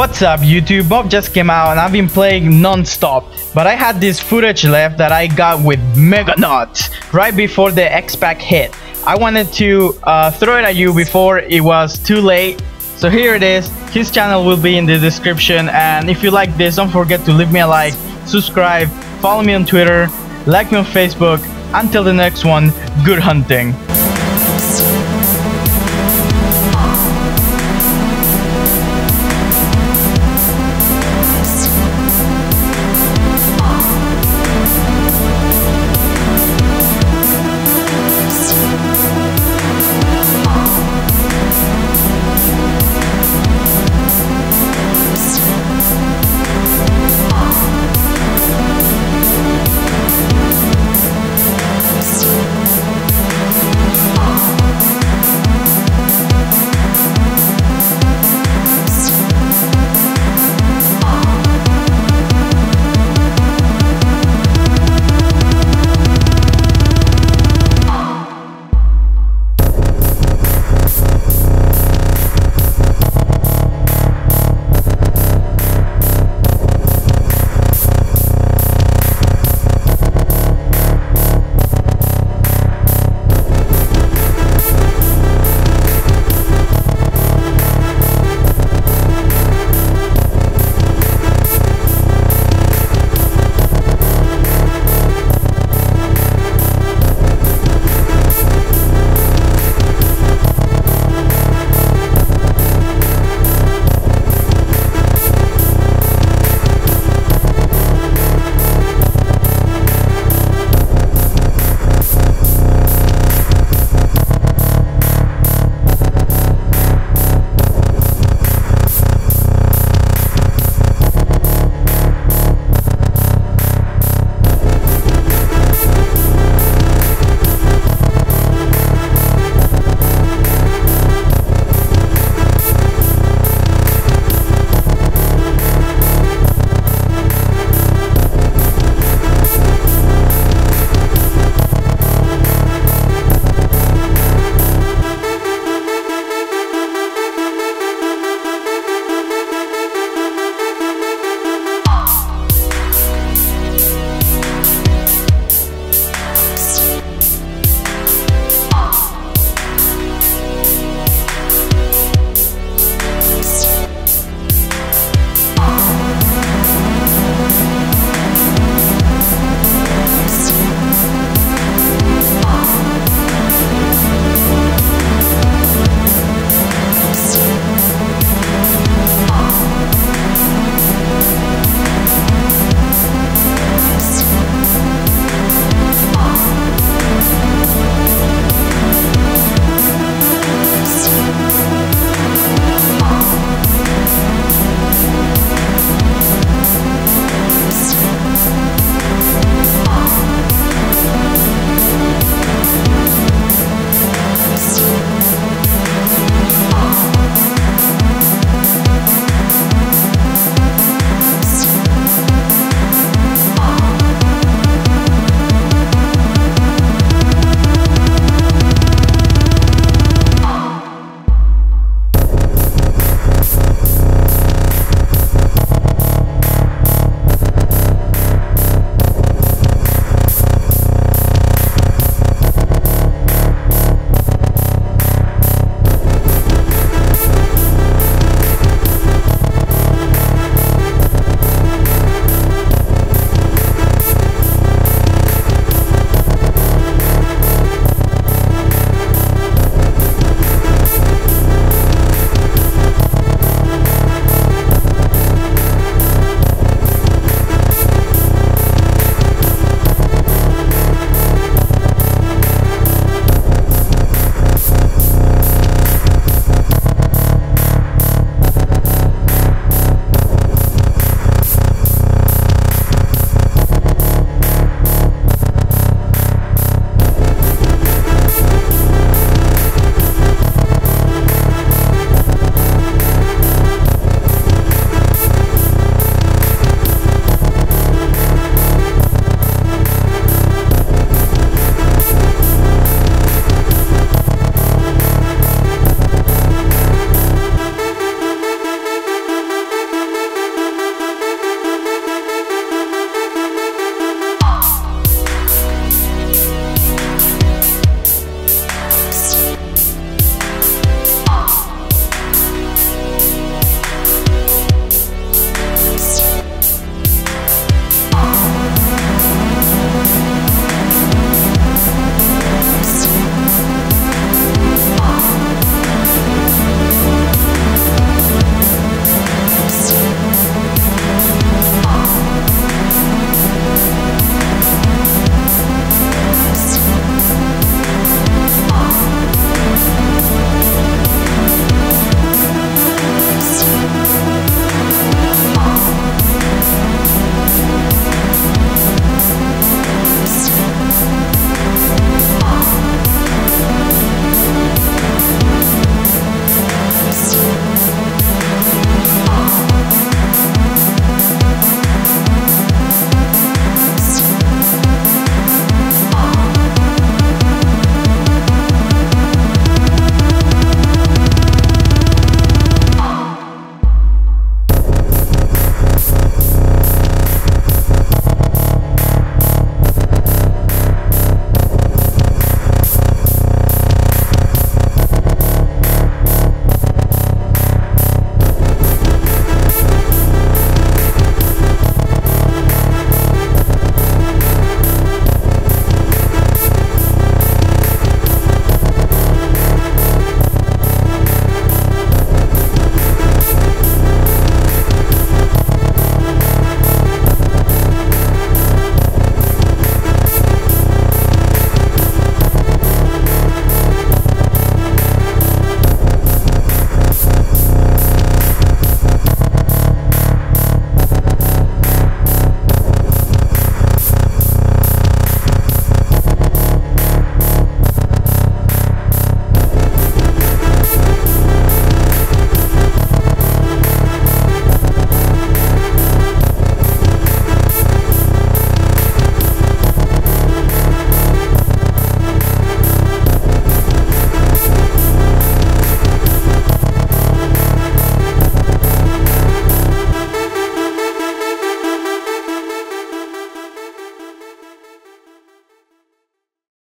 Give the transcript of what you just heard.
What's up YouTube, MoP just came out and I've been playing non-stop but I had this footage left that I got with Meganuts right before the X-Pack hit. I wanted to uh, throw it at you before it was too late so here it is, his channel will be in the description and if you like this don't forget to leave me a like, subscribe, follow me on Twitter, like me on Facebook. Until the next one, good hunting.